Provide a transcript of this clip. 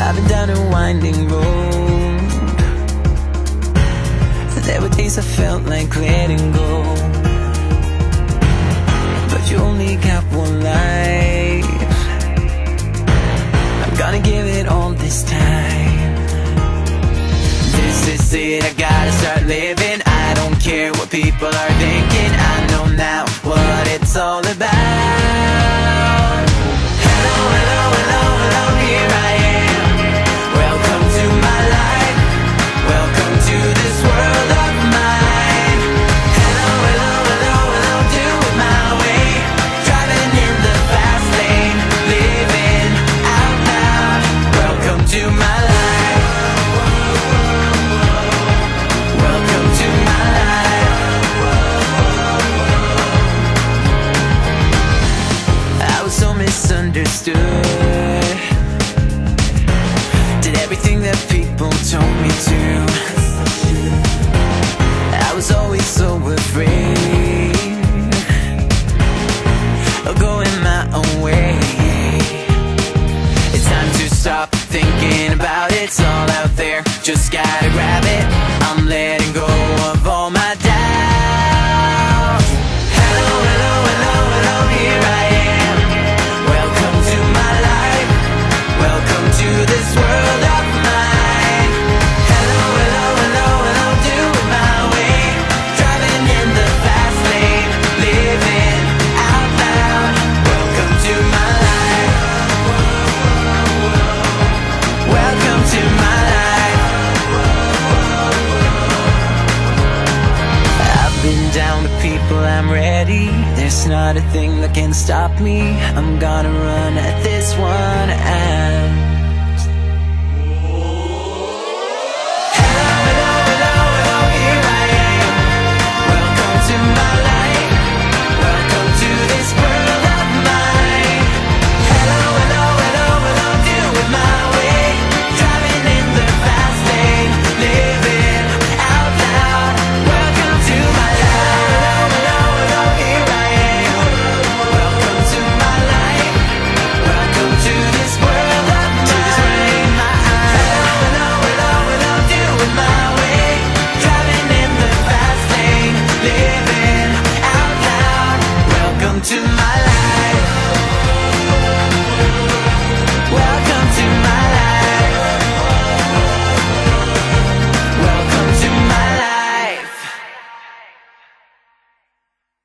I've been down a winding road. There were days I felt like letting go. But you only got one life. I'm gonna give it all this time. This is it, I gotta start living. I don't care what people are thinking. I know now what it's all about. Misunderstood. Did everything that people told me to. I was always so afraid of going my own way. It's time to stop thinking about it. It's all out there. Just gotta with people, I'm ready. There's not a thing that can stop me. I'm gonna run at this